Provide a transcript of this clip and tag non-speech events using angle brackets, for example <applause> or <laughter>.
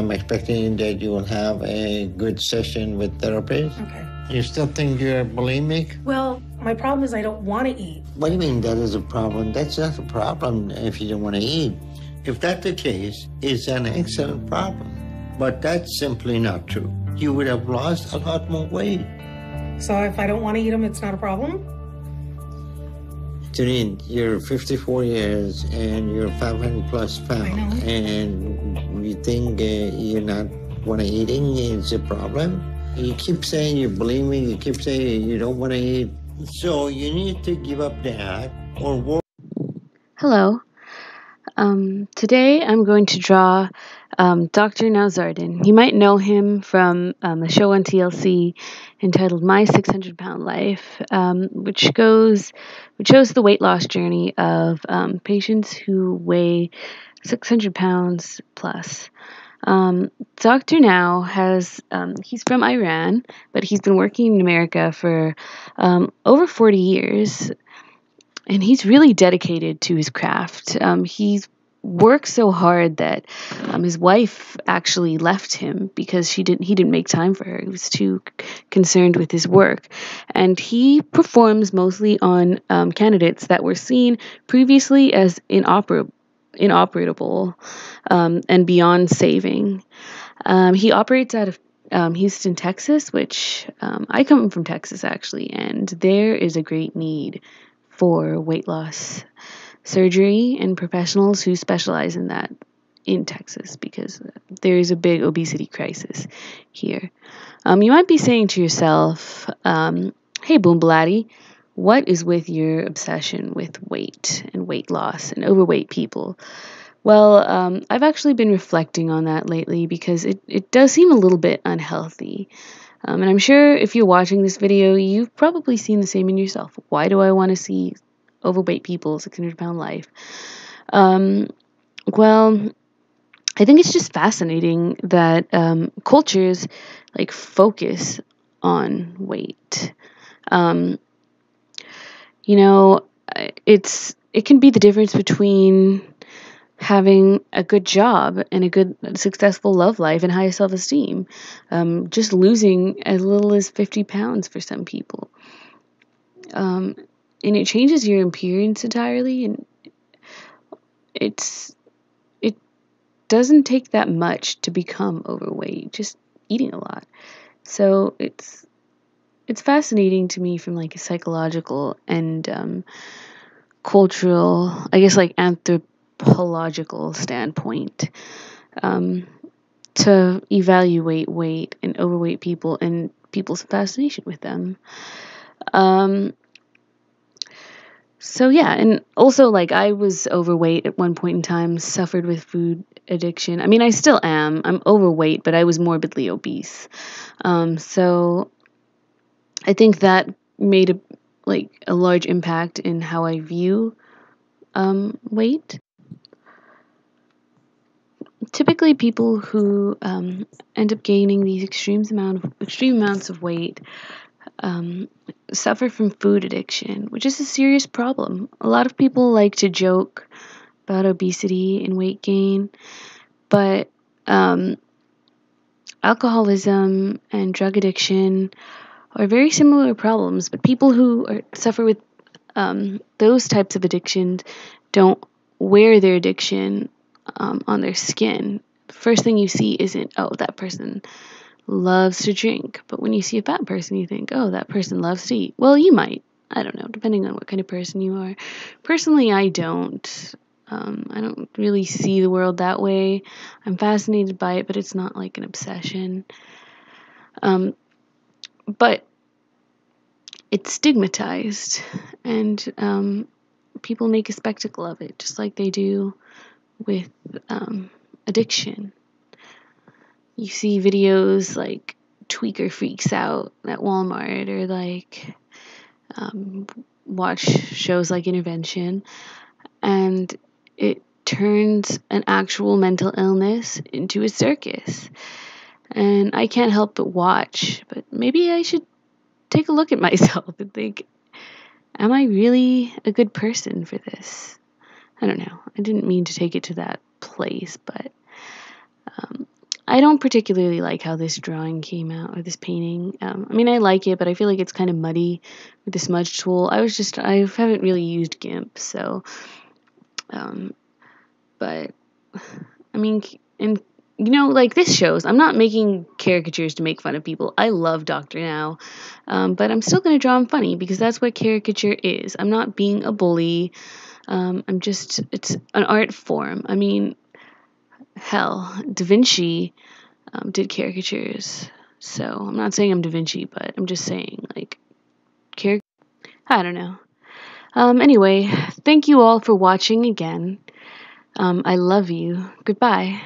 I'm expecting that you will have a good session with therapist. Okay. You still think you're bulimic? Well, my problem is I don't want to eat. What do you mean that is a problem? That's not a problem if you don't want to eat. If that's the case, it's an excellent problem. But that's simply not true. You would have lost a lot more weight. So if I don't want to eat them, it's not a problem? Janine, you're 54 years and you're 500 plus pounds. know. And you think uh, you're not want to eating is a problem? You keep saying you're bulimic, you keep saying you don't want to eat. So you need to give up that or work. Hello. Um, today I'm going to draw um, Dr. Nowzaradan. You might know him from um, a show on TLC entitled My 600 Pound Life, um, which goes, which shows the weight loss journey of um, patients who weigh 600 pounds plus. Um, Dr. Now has, um, he's from Iran, but he's been working in America for um, over 40 years. And he's really dedicated to his craft. Um, he's worked so hard that um, his wife actually left him because she didn't he didn't make time for her he was too concerned with his work and he performs mostly on um, candidates that were seen previously as inoper- inoperable um, and beyond saving um, he operates out of um, Houston, Texas, which um, I come from Texas actually, and there is a great need for weight loss surgery and professionals who specialize in that in Texas because there is a big obesity crisis here. Um, you might be saying to yourself, um, hey, Boom Blatty, what is with your obsession with weight and weight loss and overweight people? Well, um, I've actually been reflecting on that lately because it, it does seem a little bit unhealthy. Um, and I'm sure if you're watching this video, you've probably seen the same in yourself. Why do I want to see overweight people, 600 pound life? Um, well, I think it's just fascinating that um, cultures like focus on weight. Um, you know, it's it can be the difference between having a good job and a good successful love life and high self-esteem. Um, just losing as little as 50 pounds for some people. Um, and it changes your appearance entirely and it's it doesn't take that much to become overweight just eating a lot. So it's it's fascinating to me from like a psychological and um, cultural i guess like anthropological standpoint um, to evaluate weight and overweight people and people's fascination with them um, so yeah, and also like I was overweight at one point in time, suffered with food addiction. I mean, I still am. I'm overweight, but I was morbidly obese. Um, so I think that made a like a large impact in how I view um, weight. Typically, people who um, end up gaining these extreme amount of extreme amounts of weight um, suffer from food addiction, which is a serious problem. A lot of people like to joke about obesity and weight gain, but um, alcoholism and drug addiction are very similar problems. But people who are, suffer with um, those types of addictions don't wear their addiction um, on their skin. First thing you see isn't, oh, that person loves to drink. But when you see a fat person, you think, oh, that person loves to eat. Well, you might. I don't know, depending on what kind of person you are. Personally, I don't. Um, I don't really see the world that way. I'm fascinated by it, but it's not like an obsession. Um, but it's stigmatized, and um, people make a spectacle of it, just like they do with um, addiction you see videos like tweaker freaks out at Walmart or like um, watch shows like Intervention, and it turns an actual mental illness into a circus. And I can't help but watch, but maybe I should take a look at <laughs> myself and think, am I really a good person for this? I don't know. I didn't mean to take it to that place, but um, I don't particularly like how this drawing came out or this painting. Um, I mean, I like it, but I feel like it's kind of muddy with the smudge tool. I was just I haven't really used GIMP, so. Um, but <sighs> I mean, and you know, like this shows, I'm not making caricatures to make fun of people. I love Doctor Now, um, but I'm still going to draw him funny because that's what caricature is. I'm not being a bully. Um, I'm just, it's an art form. I mean, hell, Da Vinci um, did caricatures. So I'm not saying I'm Da Vinci, but I'm just saying, like, caric. I don't know. Um, anyway, thank you all for watching again. Um, I love you. Goodbye.